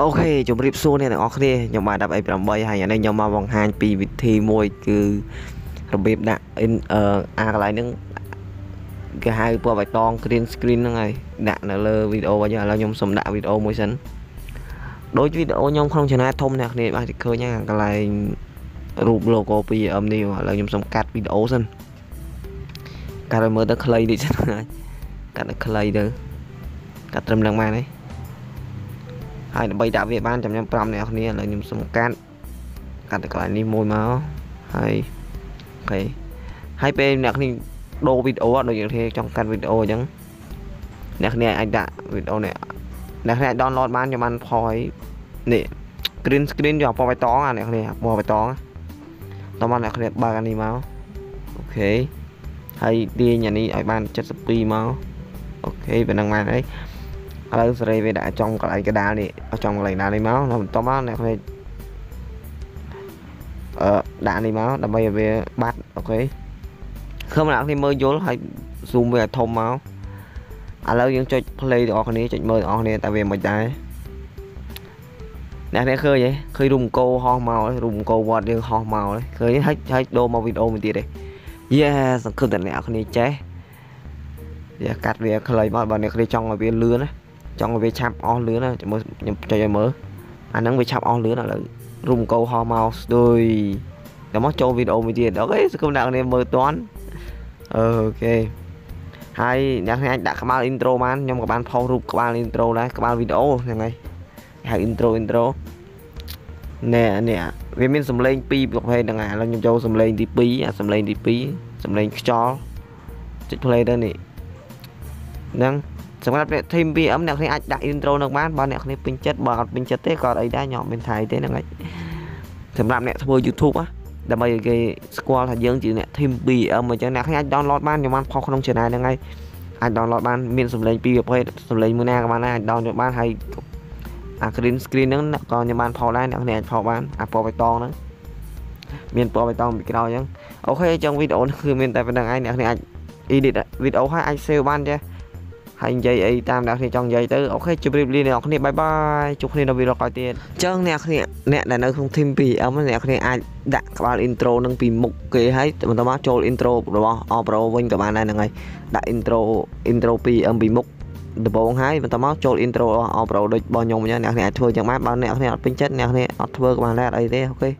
អូខេជម្រាបសួរអ្នកទាំងអស់គ្នាខ្ញុំបាទ18ហើយអានេះខ្ញុំមកបង្ហាញពីវិធីមួយគឺរបៀបដាក់អឺអាកន្លែងហ្នឹងគេហៅពណ៌បៃតង green screen ហ្នឹងហើយដាក់នៅលើវីដេអូវិញឥឡូវខ្ញុំសុំដាក់វីដេអូមួយសិនដូចវីដេអូខ្ញុំក្នុង channel ធំអ្នកគ្នាបាទឃើញហ្នឹងកន្លែងរូប logo ពី M នេះឥឡូវខ្ញុំសុំកាត់វីដេអូសិនកាត់ឲ្យមើលទៅខ្លីតិចសិនហើយកាត់ឲ្យខ្លីទៅកាត់ត្រឹមហ្នឹងបានទេ ហើយដើម្បីដាក់វាបានចាំខ្ញុំ5អ្នកគ្នាឥឡូវខ្ញុំសុំកាត់កាត់ទៅកន្លែងនេះមួយមកហើយអូខេហើយពេលអ្នកគ្នាដូរវីដេអូដូចយើងគ្នាចង់កាត់វីដេអូអញ្ចឹងអ្នកគ្នាអាចដាក់វីដេអូនេះអ្នកគ្នាអាច download បានខ្ញុំបានផុសឲ្យនេះ green screen យកពណ៌បៃតងអាអ្នកគ្នាពណ៌បៃតងតោះមកអ្នកគ្នាបើកអានេះមកអូខេហើយទាញអានេះឲ្យបាន72មកអូខេប៉ុណ្្នឹងបានហើយ ឥឡូវសេរីវាដាក់ចំកន្លែងកដាលនេះចំកន្លែងណានេះមកដល់បន្តមកអ្នកនេះអឺដាក់នេះមកដើម្បីឲ្យវាបាត់អូខេខំអ្នកនេះមើលយល់ហើយ zoom វាឲ្យធំមកឥឡូវយើងចុច play ទាំងអស់គ្នាចុចមើលទាំងអស់គ្នាតើវាមិនដែរអ្នកនេះឃើញទេឃើញរូមកោហោះមករូមកោវត្តយើងហោះមកឃើញហើយហើយដូរមកវីដេអូមួយទៀតទេយេសង្ឃឹមតែអ្នកគ្នាចេះវាកាត់វាខ្លីមកបើអ្នកគ្នាចង់ឲ្យវាលឿនណា ចង់ឲ្យវាឆាប់អស់លឿនណាមើលខ្ញុំចុចឲ្យមើលអាហ្នឹងវាឆាប់អស់លឿនឥឡូវរុំកោហោមកស្ទុយតែមកចូលវីដេអូមួយទៀតអូខេសង្ឃឹមអ្នកគ្នាមើលតាន់អូខេហើយអ្នកគ្នាអាចដាក់ក្បាល intro បានខ្ញុំក៏បានផុសរូបក្បាល intro ដែរក្បាលវីដេអូហ្នឹងហើយហៅ intro intro ណែនេះវាមានសំឡេង2ប្រភេទហ្នឹងហើយឥឡូវខ្ញុំចូលសំឡេងទី2អាសំឡេងទី2សំឡេងខ្យល់ចុច play ទៅនេះហ្នឹង សម្រាប់អ្នក team VM អ្នកគ្នាអាចដាក់ intro នឹងបានបើអ្នកគ្នាពេញចិត្តបើអត់ពេញចិត្តទេក៏អីដែរខ្ញុំមានថៃទេហ្នឹងហើយសម្រាប់អ្នកធ្វើ YouTube ណាដើម្បីឲ្យគេស្គាល់ថាយើងជាអ្នក team VM អញ្ចឹងអ្នកគ្នាអាច download បានខ្ញុំបានផុសក្នុង channel ហ្នឹងហើយអាច download បានមានសំឡេងពីរប្រភេទសំឡេងមួយណាក៏បានដែរអាច download បានហើយអា green screen ហ្នឹងក៏ខ្ញុំបាន post ដែរអ្នកគ្នាអាច post បានអាពណ៌បៃតងហ្នឹងមានពណ៌បៃតងពីក្រោយអញ្ចឹង OK អញ្ចឹងវីដេអូនេះគឺមានតែប៉ុណ្្នឹងឯងអ្នកគ្នាអាច edit វីដេអូហើយអាច save បានចេះ ហើយនិយាយអីតាមអ្នកគ្នាចង់និយាយទៅ OK ជម្រាបលាអ្នកគ្នា bye bye ជួបគ្នានៅវីដេអូក្រោយទៀតអញ្ចឹងអ្នកគ្នាអ្នកដែលនៅក្នុង team 2AM អ្នកគ្នាអាចដាក់ក្បាល intro នឹងពីមុខគេហើយបន្តមកចូល intro របស់ Opera វិញក៏បានដែរហ្នឹងហើយដាក់ intro intro 2M ពីមុខដំបូងហើយបន្តមកចូល intro របស់ Opera ដូចរបស់ខ្ញុំអញ្ចឹងអ្នកគ្នាអាចធ្វើយ៉ាងម៉េចបើអ្នកគ្នាអត់ពេញចិត្តអ្នកគ្នាអត់ធ្វើក៏បានដែរអត់អីទេអូខេ